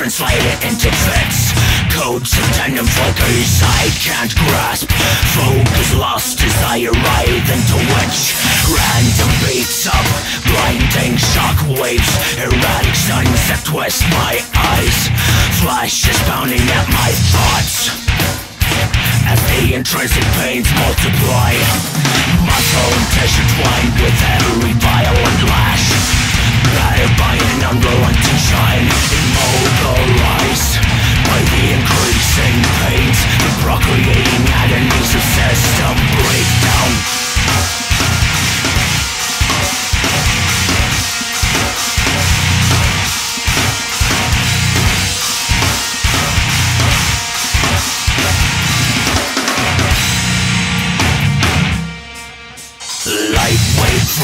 language translated into fits Codes of tandem flickers I can't grasp. Focus lost as I arrive into which Random beats up Blinding shockwaves Erratic suns that twist my eyes. Flashes pounding at my thoughts. As the intrinsic pains multiply. Muscle and tissue twined with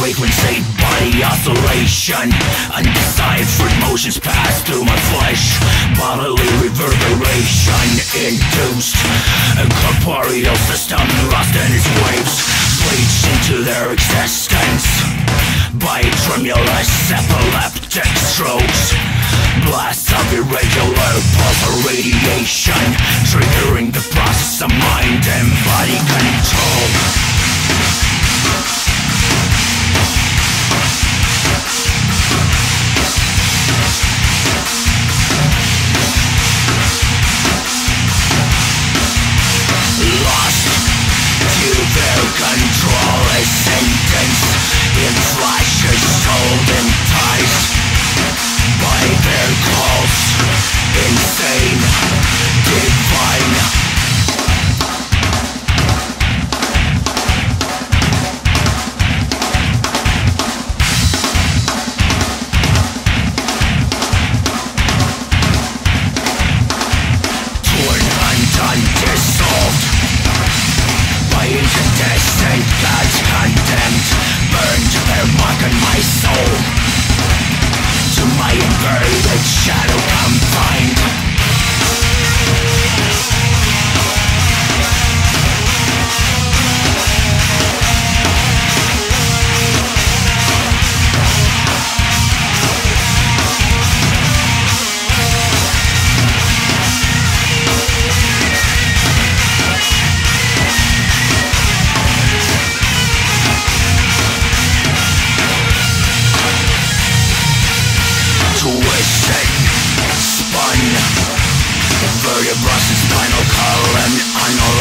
frequency, body oscillation Undeciphered motions pass through my flesh. Bodily reverberation induced A corporeal system lost in its waves Bleached into their existence By tremulous epileptic strokes. Blasts of irregular pulsar radiation Triggering the process of mind and body control control open my soul To my inverted shadow come creation A wordless thing, a thingless